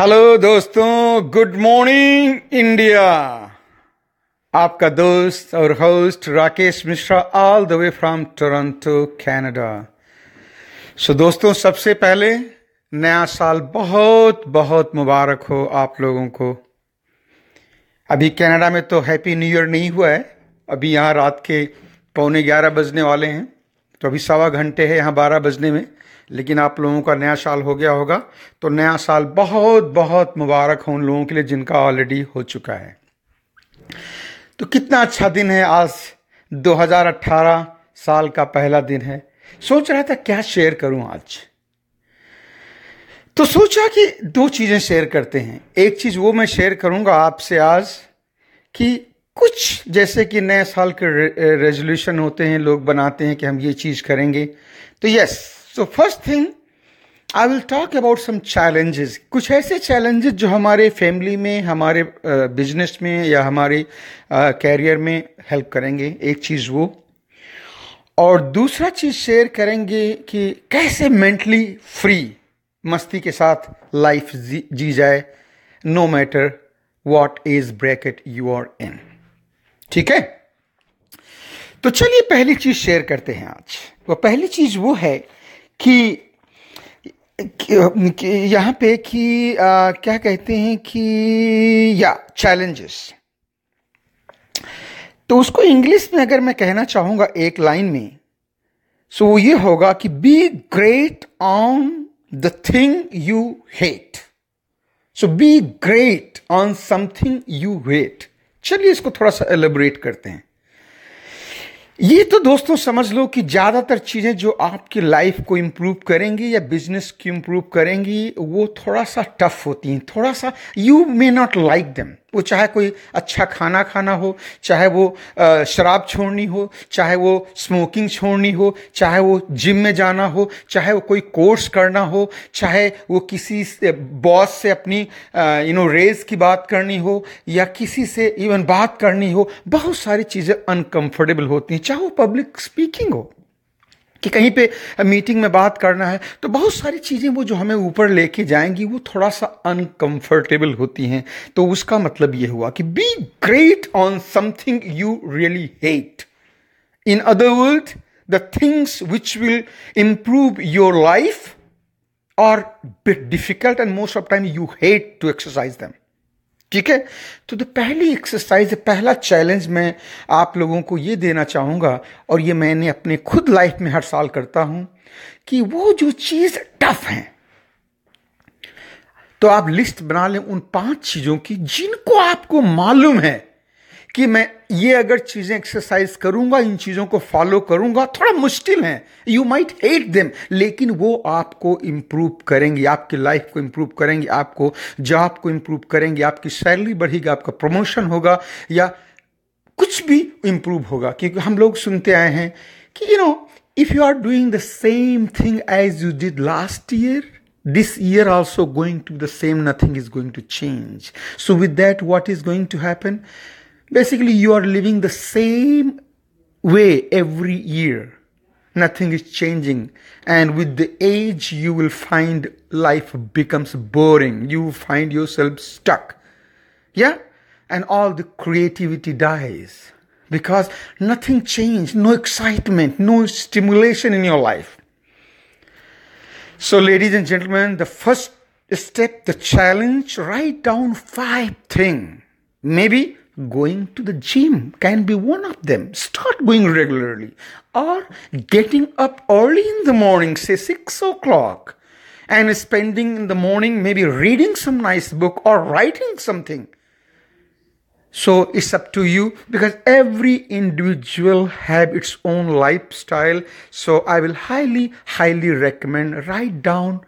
Hello दोस्तों, good morning, India. आपका दोस्त और host Rakesh Mishra all the way from Toronto Canada so दोस्तों, सबसे पहले नया साल बहुत बहुत मुबारक हो आप लोगों को। अभी कनाडा में तो हैप्पी न्यू ईयर नहीं हुआ है। अभी यहाँ रात के पौने ग्यारह बजने वाले हैं। तो अभी सवा घंटे है यहाँ बारह बजने में। लेकिन आप लोगों का नया साल हो गया होगा तो नया साल बहुत बहुत मुबारक हो उन लोगों के लिए जिनका ऑलरेडी हो चुका है। तो कितना अच्छा दिन है आज 2018 साल का पहला दिन है। सोच रहा था क्या शेयर करूँ आज? तो सोचा कि दो चीज़ें शेयर करते हैं। एक चीज़ वो मैं शेयर करूँगा आपसे आज कि कुछ, जैसे कि नए साल के रेजोल्यूशन होते हैं, लोग बनाते हैं कि हम ये चीज़ करेंगे। तो yes so first thing I will talk about some challenges कुछ ऐसे चैलेंजेस जो हमारे फैमिली में, हमारे बिज़नेस में या हमारे कैरियर में हेल्प करेंगे। एक चीज़ वो। और दूसरा चीज़ शेयर करेंगे कि कैसे मेंटली फ्री मस्ती के साथ लाइफ जी जाए no matter what is bracket you are in ठीक है? तो चलिए पहली चीज़ शेयर करते हैं आज। वो पहली चीज़ वो है कि, यहाँ पे कि क्या कहते हैं कि या चैलेंजेस तो उसको इंग्लिश में अगर मैं कहना चाहूँगा एक लाइन में सो वो ये होगा कि be great on the thing you hate so be great on something you hate चलिए इसको थोड़ा सा एलिब्रेट करते हैं। ये तो दोस्तों समझ लो कि ज़्यादातर चीज़ें जो आपकी लाइफ को इम्प्रूव करेंगी या बिज़नेस को इम्प्रूव करेंगी, वो थोड़ा सा टफ होती हैं, थोड़ा सा you may not like them वो चाहे कोई अच्छा खाना खाना हो, चाहे वो शराब छोड़नी हो, चाहे वो स्मोकिंग छोड़नी हो, चाहे वो जिम में जाना हो, चाहे वो कोई कोर्स करना हो, चाहे वो किसी बॉस से अपनी यू नो रेज की बात करनी हो या किसी से इवन बात करनी हो, बहुत सारी चीज़ें अनकंफर्टेबल होती हैं, चाहे वो पब्लिक स्पीकिंग हो। कि कहीं पे मीटिंग में बात करना है तो बहुत सारी चीज़ें वो जो हमें ऊपर लेके जाएँगी, वो थोड़ा सा अनकंफर्टेबल होती हैं। तो उसका मतलब ये हुआ कि be great on something you really hate in other world the things which will improve your life are bit difficult and most of time you hate to exercise them ठीक है? तो द पहली एक्सरसाइज पहला challenge मैं आप लोगों को ये देना चाहूँगा, और ये मैंने अपने खुद लाइफ में हर साल करता हूँ, कि वो जो चीज़ टफ है तो आप लिस्ट बना लें उन पाँच चीज़ों की जिनको आपको मालूम है। कि मैं ये अगर चीज़ें एक्सरसाइज करूँगा, इन चीज़ों को फॉलो करूँगा, थोड़ा मुश्किल है। यू माइट हेट देम लेकिन वो आपको इंप्रूव करेंगे, आपकी लाइफ को इंप्रूव करेंगे, आपको जॉब को इंप्रूव करेंगे, आपकी सैलरी बढ़ेगी, आपका प्रमोशन होगा, या कुछ भी इंप्रूव होगा। क्योंकि हम लोग सुनते आए हैं कि you know if you are doing the same thing as you did last year this year also going to the same, nothing is going to change. So with that, what is going to happen? Basically, you are living the same way every year. Nothing is changing. And with the age, you will find life becomes boring. You find yourself stuck. Yeah? And all the creativity dies because nothing changed, no excitement, no stimulation in your life. So, ladies and gentlemen, the first step, the challenge, write down five things. Maybe going to the gym can be one of them. Start going regularly. Or getting up early in the morning, say 6 o'clock, and spending in the morning maybe reading some nice book or writing something. So it's up to you because every individual have its own lifestyle. So I will highly, highly recommend write down,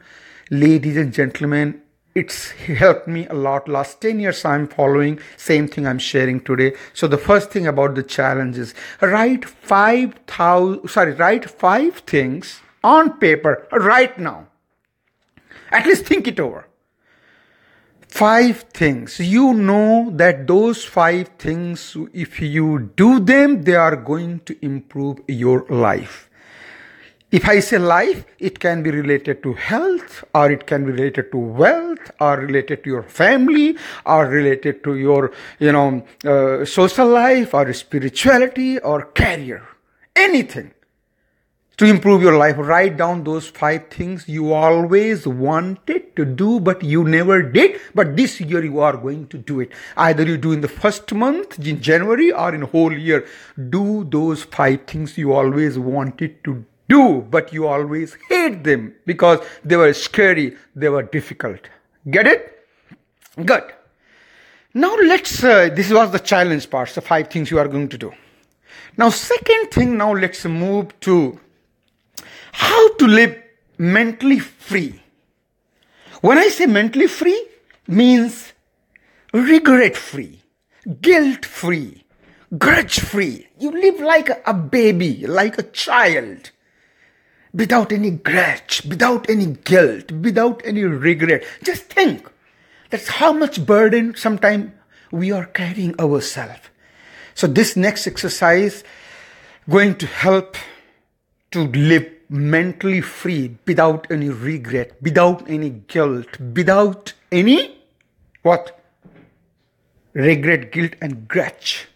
ladies and gentlemen, it's helped me a lot. Last 10 years i'm following same thing i'm sharing today. So the first thing about the challenge is write 5000 sorry write five things on paper right now. At least think it over. Five things. You know that those five things if you do them they are going to improve your life If I say life, it can be related to health, or it can be related to wealth, or related to your family, or related to your, you know, uh, social life, or spirituality, or career. Anything to improve your life. Write down those five things you always wanted to do, but you never did. But this year you are going to do it. Either you do in the first month, in January, or in whole year. Do those five things you always wanted to do, but you always hate them because they were scary, they were difficult. Get it? Good. Now let's, uh, this was the challenge part, the five things you are going to do. Now, second thing, now let's move to how to live mentally free. When I say mentally free, means regret free, guilt free, grudge free. You live like a baby, like a child, without any grudge, without any guilt, without any regret. Just think that's how much burden sometimes we are carrying ourselves. So this next exercise going to help to live mentally free without any regret, without any guilt, without any what? Regret, guilt, and grudge.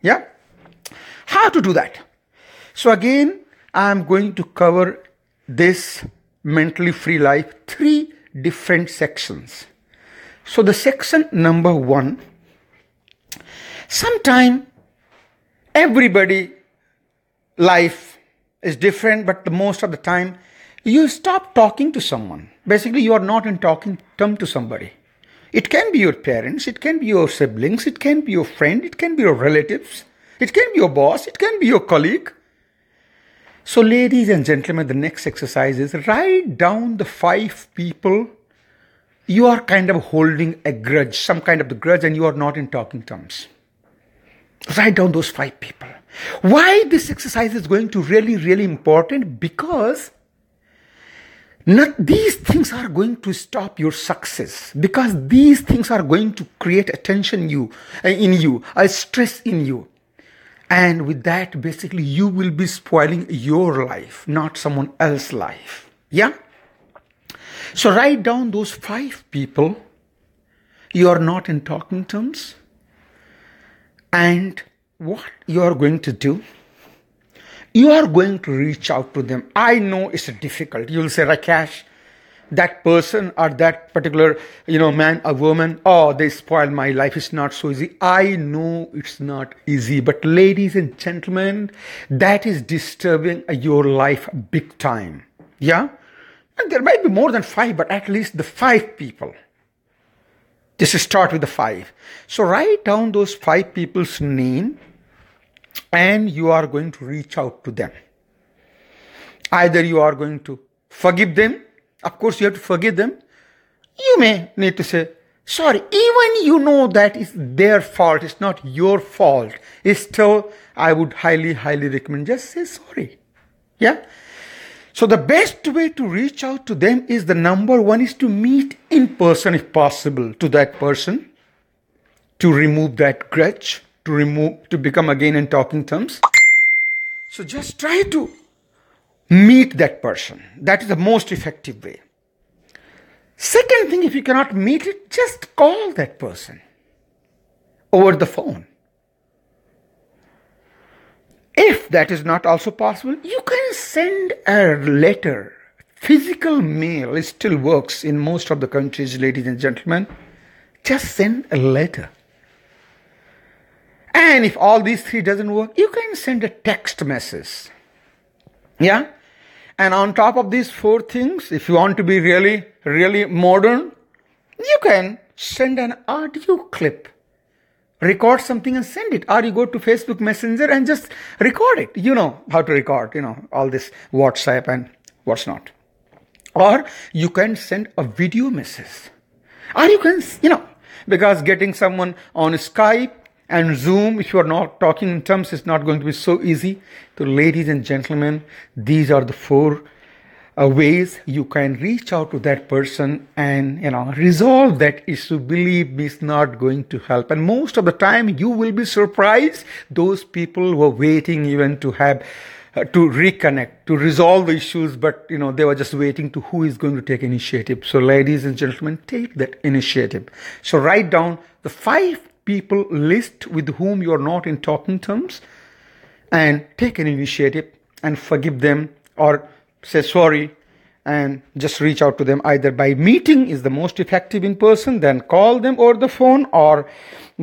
Yeah? How to do that? So, again, I'm going to cover this mentally free life three different sections. So, the section number one sometime everybody life is different, but the most of the time you stop talking to someone. Basically, you are not in talking term to somebody. It can be your parents, it can be your siblings, it can be your friend, it can be your relatives, it can be your boss, it can be your colleague. So, ladies and gentlemen, the next exercise is write down the five people you are kind of holding a grudge, some kind of the grudge, and you are not in talking terms. Write down those five people. Why this exercise is going to really, really important? Because not, these things are going to stop your success because these things are going to create attention you, uh, in you, a stress in you. And with that, basically, you will be spoiling your life, not someone else's life. Yeah? So write down those five people you are not in talking terms and what you are going to do you are going to reach out to them i know it's difficult you'll say rakesh that person or that particular you know man or woman oh they spoiled my life. It's not so easy. I know it's not easy but ladies and gentlemen that is disturbing your life big time. Yeah? And there might be more than five but at least the five people. Just start with the five. So write down those five people's name and you are going to reach out to them. Either you are going to forgive them, of course, you have to forgive them. You may need to say, sorry, even you know that it's their fault, it's not your fault. It's still, I would highly, highly recommend just say sorry. Yeah? So the best way to reach out to them is the number one is to meet in person if possible to that person to remove that grudge to remove, to become again in talking terms. So just try to meet that person. That is the most effective way. Second thing, if you cannot meet it, just call that person over the phone. If that is not also possible, you can send a letter. Physical mail still works in most of the countries, ladies and gentlemen. Just send a letter. And if all these three doesn't work, you can send a text message. Yeah? And on top of these four things, if you want to be really, really modern, you can send an audio clip. Record something and send it. Or you go to Facebook Messenger and just record it. You know how to record, you know, all this WhatsApp and what's not. Or you can send a video message. Or you can, you know, because getting someone on Skype and Zoom, if you are not talking in terms, is not going to be so easy. So, ladies and gentlemen, these are the four uh, ways you can reach out to that person and you know resolve that issue. Believe me, it's not going to help. And most of the time, you will be surprised. Those people were waiting even to have uh, to reconnect, to resolve the issues, but you know they were just waiting to who is going to take initiative. So, ladies and gentlemen, take that initiative. So, write down the five people list with whom you are not in talking terms, and take an initiative and forgive them or say sorry and just reach out to them either by meeting is the most effective in person then call them over the phone or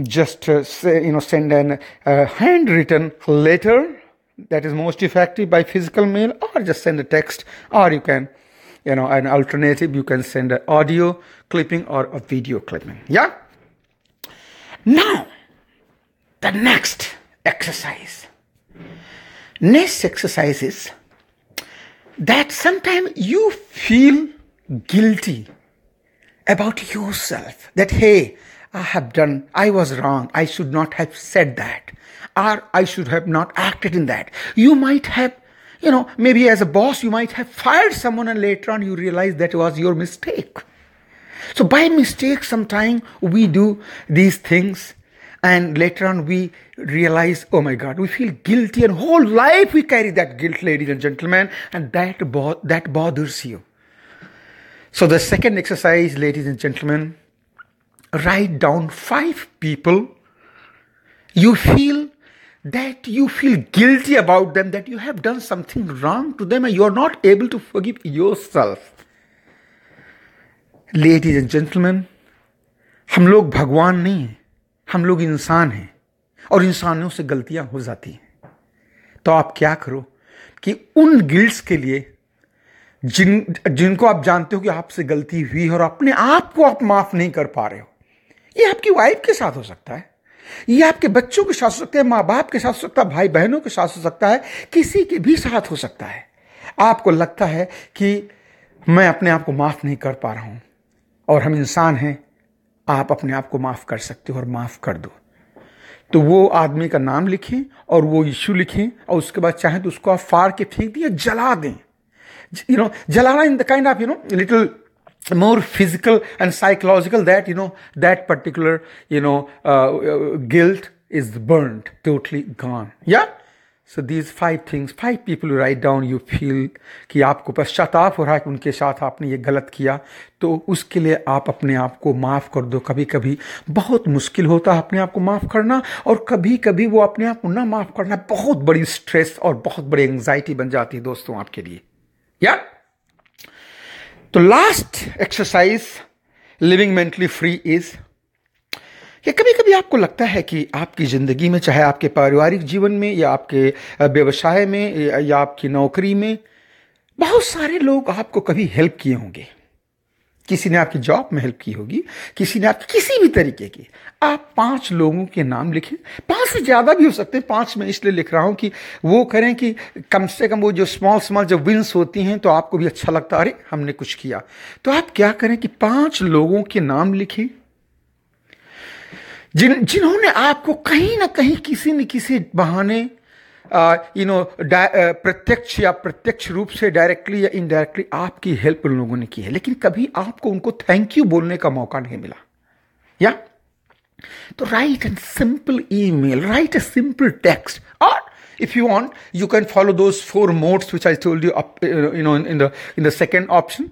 just uh, say, you know send an uh, handwritten letter that is most effective by physical mail or just send a text or you can you know an alternative you can send an audio clipping or a video clipping. Yeah now the next exercise. Next exercise is that sometimes you feel guilty about yourself that hey i have done i was wrong i should not have said that or i should have not acted in that. You might have you know maybe as a boss you might have fired someone and later on you realize that was your mistake so by mistake sometimes we do these things and later on we realize oh my god we feel guilty and whole life we carry that guilt ladies and gentlemen and that bo- that bothers you. So the second exercise ladies and gentlemen write down five people you feel that you feel guilty about them that you have done something wrong to them and you are not able to forgive yourself ladies and gentleman हम लोग भगवान नहीं हैं, हम लोग इंसान हैं और इंसानों से गलतियाँ हो जाती हैं। तो आप क्या करो कि उन गिल्ड्स के लिए जिन, जिनको आप जानते हो कि आपसे गलती हुई है और अपने आप को आप माफ़ नहीं कर पा रहे हो, ये आपकी वाइफ के साथ हो सकता है। ये आपके बच्चों के साथ हो सकता है माँ बाप के साथ हो सकता है भाई बहनों के साथ हो सकता है, किसी के भी साथ हो सकता है। आपको लगता है कि मैं अपने आप को माफ़ नहीं कर पा रहा हूँ। और हम इंसान हैं आप अपने आप को माफ़ कर सकते हो और माफ़ कर दो। तो वो आदमी का नाम लिखें और वो इश्यू लिखें और उसके बाद चाहे तो उसको आप फाड़ के फेंक दिए जला दें। यू नो जलाना in the kind of you know little and psychological that you know that particular you know uh, uh, guilt is burnt totally gone. Yeah? So these five things five people write down you feel कि आपको पश्चाताप हो रहा है कि उनके साथ आपने ये गलत किया तो उसके लिए आप अपने आप को माफ़ कर दो। कभी कभी बहुत मुश्किल होता है अपने आप को माफ़ करना और कभी कभी वो अपने आप को ना माफ़ करना बहुत बड़ी स्ट्रेस और बहुत बड़ी एंग्जाइटी बन जाती है दोस्तों आपके लिए। या तो last exercise living mentally free is या कभी कभी आपको लगता है कि आपकी ज़िंदगी में, चाहे आपके पारिवारिक जीवन में या आपके व्यवसाय में, या आपकी नौकरी में, बहुत सारे लोग आपको कभी हेल्प किए होंगे। किसी ने आपकी जॉब में हेल्प की होगी, किसी ने आप किसी भी तरीके की। आप पाँच लोगों के नाम लिखें। पाँच से ज़्यादा भी हो सकते हैं, पाँच में इसलिए लिख रहा हूँ कि वो करें कि कम से कम वो जो स्मॉल स्मॉल जो विंस होती हैं तो आपको भी अच्छा लगता है, अरे, हमने कुछ किया। तो आप क्या करें कि पाँच लोगों के नाम लिखें। जिन, जिन्होंने आपको कहीं ना कहीं किसी न किसी बहाने यू नो प्रत्यक्ष या प्रत्यक्ष रूप से डायरेक्टली या इनडायरेक्टली आपकी हेल्प उन लोगों ने की है, लेकिन कभी आपको उनको थैंक यू बोलने का मौका नहीं मिला। या? तो write and simple email write a simple text और if you want, you can follow those four modes which i told you up, you know, in the in the second option.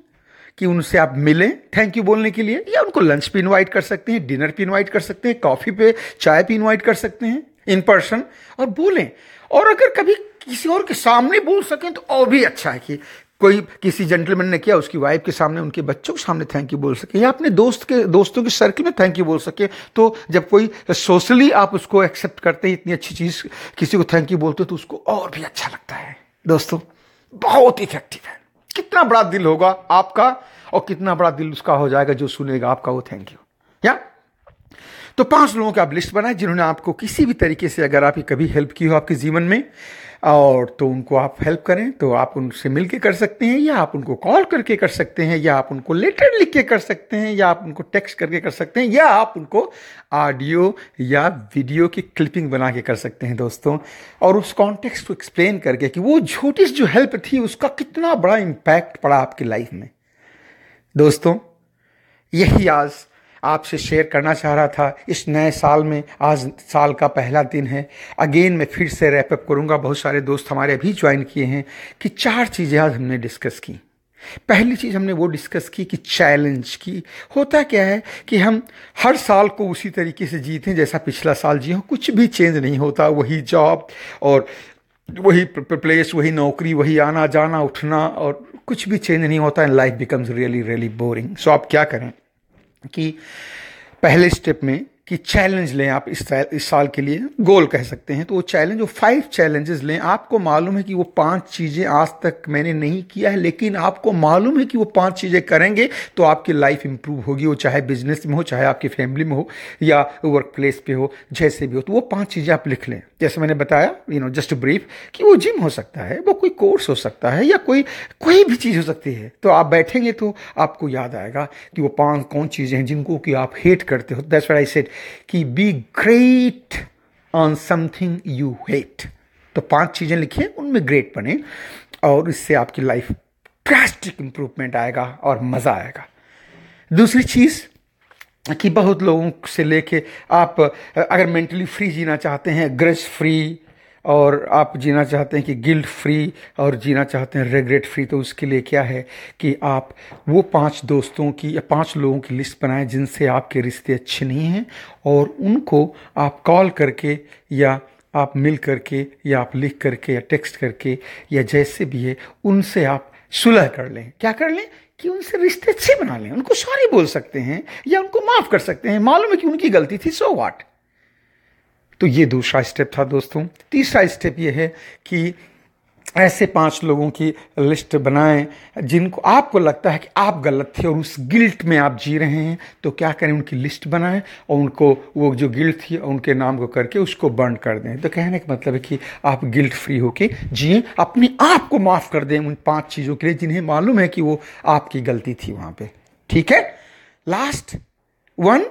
कि उनसे आप मिलें थैंक यू बोलने के लिए, या उनको लंच पे इनवाइट कर सकते हैं डिनर पे इनवाइट कर सकते हैं कॉफ़ी पे, चाय पे इनवाइट कर सकते हैं इन पर्सन और बोलें। और अगर कभी किसी और के सामने बोल सकें तो और भी अच्छा है कि कोई किसी जेंटलमैन ने किया, उसकी वाइफ के सामने, उनके बच्चों के सामने थैंक यू बोल सके, या अपने दोस्त के, दोस्तों के सर्कल में थैंक यू बोल सके तो जब कोई सोशली आप उसको एक्सेप्ट करते हैं, इतनी अच्छी चीज़, किसी को थैंक यू बोलते हो तो उसको और भी अच्छा लगता है। दोस्तों, बहुत इफ़ेक्टिव है। कितना बड़ा दिल होगा आपका और कितना बड़ा दिल उसका हो जाएगा जो सुनेगा आपका, वो थैंक यू या तो पाँच लोगों का आप लिस्ट बनाए जिन्होंने आपको किसी भी तरीके से अगर आपकी कभी हेल्प की हो आपके जीवन में और तो उनको आप हेल्प करें तो आप उनसे मिल के कर सकते हैं, या आप उनको कॉल करके कर सकते हैं, या आप उनको लेटर लिख के कर सकते हैं, या आप उनको टेक्स्ट करके कर सकते हैं, या आप उनको ऑडियो या वीडियो की क्लिपिंग बना के कर सकते हैं दोस्तों। और उस कॉन्टेक्स्ट को एक्सप्लेन करके कि वो छोटी सी जो हेल्प थी, उसका कितना बड़ा इम्पैक्ट पड़ा आपकी लाइफ में। दोस्तों, यही आज आपसे शेयर करना चाह रहा था, इस नए साल में, आज साल का पहला दिन है। अगेन मैं फिर से रैपअप करूँगा। बहुत सारे दोस्त हमारे अभी ज्वाइन किए हैं कि चार चीज़ें आज हमने डिस्कस की। पहली चीज़ हमने वो डिस्कस की कि चैलेंज की। होता क्या है कि हम हर साल को उसी तरीके से जीते जैसा पिछला साल जी हो। कुछ भी चेंज नहीं होता। वही जॉब और वही प्लेस वही नौकरी, वही आना जाना उठना और कुछ भी चेंज नहीं होता। And life becomes really really boring so आप क्या करें? कि पहले स्टेप में कि चैलेंज लें आप इस इस साल के लिए गोल कह सकते हैं। तो वो चैलेंज वो फाइव चैलेंजेस लें। आपको मालूम है कि वो पाँच चीज़ें आज तक मैंने नहीं किया है, लेकिन आपको मालूम है कि वो पाँच चीज़ें करेंगे तो आपकी लाइफ इंप्रूव होगी। वो चाहे बिज़नेस में हो, चाहे आपकी फैमिली में हो, या वर्क प्लेस पे हो, जैसे भी हो तो वो पाँच चीज़ें आप लिख लें। जैसे मैंने बताया यू नो जस्ट ब्रीफ कि वो जिम हो सकता है, वो कोई कोर्स हो सकता है, या कोई कोई भी चीज़ हो सकती है। तो आप बैठेंगे तो आपको याद आएगा कि वो पाँच कौन चीज़ें हैं जिनको कि आप हेट करते हो। दैट्स आई सेड कि be great on something you hate तो पाँच चीज़ें लिखिए, उनमें ग्रेट बने और इससे आपकी लाइफ ड्रास्टिक इंप्रूवमेंट आएगा और मज़ा आएगा। दूसरी चीज़ कि बहुत लोगों से लेके आप अगर मेंटली फ्री जीना चाहते हैं ग्रज फ्री और आप जीना चाहते हैं कि गिल्ट फ्री और जीना चाहते हैं रेगरेट फ्री तो उसके लिए क्या है कि आप वो पाँच दोस्तों की या पाँच लोगों की लिस्ट बनाएँ जिनसे आपके रिश्ते अच्छे नहीं हैं और उनको आप कॉल करके या आप मिल करके या आप लिख करके या टेक्स्ट करके या जैसे भी है, उनसे आप सुलह कर लें। क्या कर लें? कि उनसे रिश्ते अच्छे बना लें। उनको सॉरी बोल सकते हैं या उनको माफ़ कर सकते हैं। मालूम है कि उनकी गलती थी सो वाट तो ये दूसरा स्टेप था दोस्तों। तीसरा स्टेप ये है कि ऐसे पाँच लोगों की लिस्ट बनाएँ जिनको आपको लगता है कि आप गलत थे और उस गिल्ट में आप जी रहे हैं तो क्या करें उनकी लिस्ट बनाएँ और उनको वो जो गिल्ट थी उनके नाम को करके उसको बर्न कर दें। तो कहने का मतलब है कि आप गिल्ट फ्री होके जिए, अपने आप को माफ़ कर दें उन पाँच चीज़ों के लिए जिन्हें मालूम है कि वो आपकी गलती थी वहाँ पे। ठीक है? लास्ट वन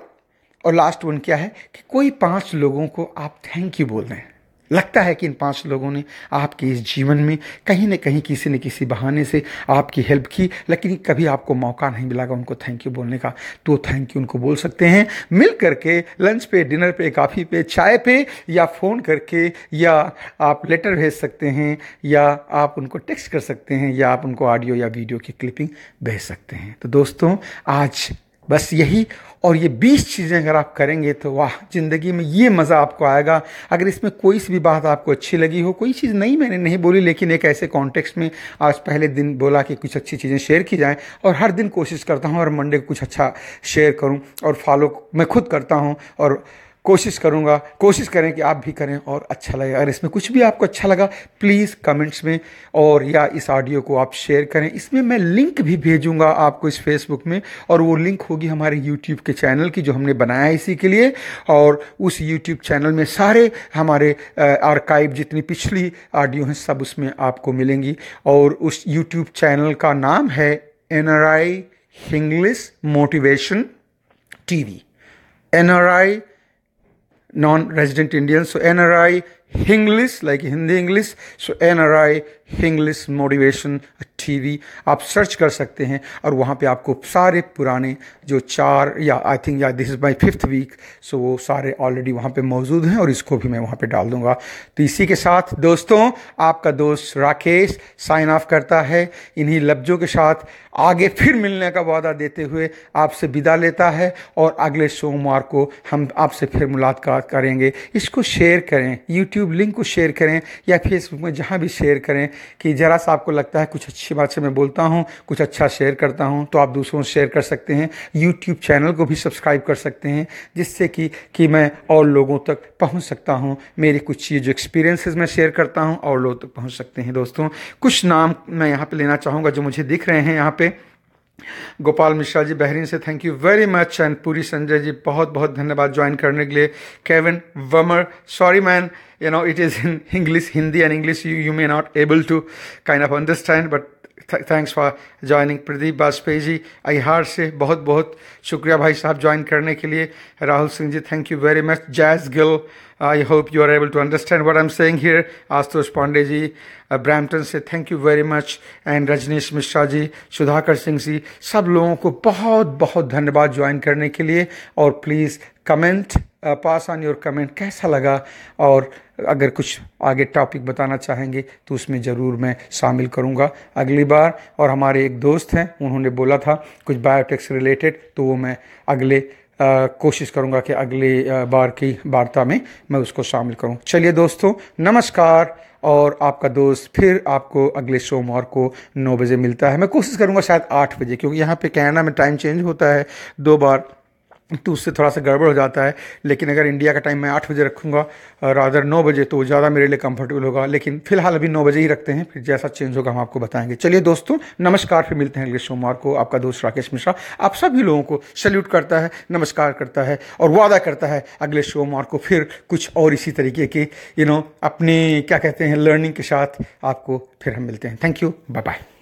और लास्ट वन क्या है कि कोई पाँच लोगों को आप थैंक यू बोल दें। लगता है कि इन पाँच लोगों ने आपके इस जीवन में कहीं ना कहीं किसी न किसी बहाने से आपकी हेल्प की, लेकिन कभी आपको मौका नहीं मिला उनको थैंक यू बोलने का। तो थैंक यू उनको बोल सकते हैं। मिल करके लंच पे डिनर पे काफ़ी पे, चाय पे, या फ़ोन करके, या आप लेटर भेज सकते हैं, या आप उनको टेक्स्ट कर सकते हैं, या आप उनको ऑडियो या वीडियो की क्लिपिंग भेज सकते हैं। तो दोस्तों, आज बस यही। और ये बीस चीज़ें अगर आप करेंगे तो वाह, ज़िंदगी में ये मज़ा आपको आएगा। अगर इसमें कोई सी भी बात आपको अच्छी लगी हो, कोई चीज़ नहीं मैंने नहीं बोली, लेकिन एक ऐसे कॉन्टेक्स्ट में आज पहले दिन बोला कि कुछ अच्छी चीज़ें शेयर की जाएँ, और हर दिन कोशिश करता हूँ और मंडे को कुछ अच्छा शेयर करूँ, और फॉलो मैं खुद करता हूँ, और कोशिश करूँगा, कोशिश करें कि आप भी करें और अच्छा लगे। अगर इसमें कुछ भी आपको अच्छा लगा प्लीज़ कमेंट्स में और या इस ऑडियो को आप शेयर करें। इसमें मैं लिंक भी भेजूँगा आपको इस फेसबुक में और वो लिंक होगी हमारे यूट्यूब के चैनल की जो हमने बनाया इसी के लिए। और उस यूट्यूब चैनल में सारे हमारे आर्काइव जितनी पिछली ऑडियो हैं सब उसमें आपको मिलेंगी। और उस यूट्यूब चैनल का नाम है N R I English motivation T V N R I non-resident Indians. So NRI English, like Hindi English. So NRI English Motivation TV आप सर्च कर सकते हैं और वहाँ पे आपको सारे पुराने जो चार या आई थिंक या this is my fifth week so वो सारे ऑलरेडी वहाँ पे मौजूद हैं और इसको भी मैं वहाँ पे डाल दूँगा। तो इसी के साथ दोस्तों, आपका दोस्त राकेश साइन ऑफ़ करता है। इन्हीं लफ्ज़ों के साथ आगे फिर मिलने का वादा देते हुए आपसे विदा लेता है और अगले सोमवार को हम आपसे फिर मुलाकात करेंगे। इसको शेयर करें यूट्यूब लिंक को शेयर करें या फेसबुक में जहाँ भी शेयर करें कि ज़रा सा आपको लगता है कुछ अच्छी बात से मैं बोलता हूँ, कुछ अच्छा शेयर करता हूँ तो आप दूसरों से शेयर कर सकते हैं। यूट्यूब चैनल को भी सब्सक्राइब कर सकते हैं, जिससे कि कि मैं और लोगों तक पहुँच सकता हूँ। मेरी कुछ चीज़ जो एक्सपीरियंसेस मैं शेयर करता हूँ, और लोगों तक पहुँच सकते हैं। दोस्तों, कुछ नाम मैं यहाँ पर लेना चाहूँगा जो मुझे दिख रहे हैं यहाँ पर गोपाल मिश्रा जी, बहरीन से thank you very much and पूरी संजय जी, बहुत बहुत धन्यवाद ज्वाइन करने के लिए। Kevin वमर sorry man you know it is in English Hindi and English you you may not able to kind of understand but thanks for joining Pradeep Vajpayee ji अहार से बहुत बहुत शुक्रिया भाई साहब ज्वाइन करने के लिए Rahul Singh ji thank you very much Jaz Gill I hope you are able to understand what I am saying here Ashutosh Pandey ji Brampton से thank you very much and Rajnish Mishra ji Sudhakar Singh ji सब लोगों को बहुत बहुत धन्यवाद join करने के लिए और please comment pass on your comment कैसा लगा? और अगर कुछ आगे टॉपिक बताना चाहेंगे तो उसमें ज़रूर मैं शामिल करूँगा। अगली बार और हमारे एक दोस्त हैं उन्होंने बोला था कुछ बायोटेक्स रिलेटेड तो वो मैं अगले आ, कोशिश करूँगा कि अगले बार की वार्ता में मैं उसको शामिल करूँ। चलिए दोस्तों नमस्कार और आपका दोस्त फिर आपको अगले सोमवार को नौ बजे मिलता है। मैं कोशिश करूँगा शायद आठ बजे क्योंकि यहाँ पे कनाडा में टाइम चेंज होता है दो बार तो उससे थोड़ा सा गड़बड़ हो जाता है। लेकिन अगर इंडिया का टाइम मैं आठ बजे रखूँगा, और रादर नौ बजे तो ज़्यादा मेरे लिए कंफर्टेबल होगा। लेकिन फ़िलहाल अभी नौ बजे ही रखते हैं, फिर जैसा चेंज होगा हम आपको बताएँगे। चलिए दोस्तों, नमस्कार, फिर मिलते हैं अगले सोमवार को आपका दोस्त राकेश मिश्रा, आप सभी लोगों को सल्यूट करता है, नमस्कार करता है, और वादा करता है अगले सोमवार को फिर कुछ और इसी तरीके की यू नो अपने, क्या कहते हैं लर्निंग के साथ आपको फिर हम मिलते हैं। Thank you bye bye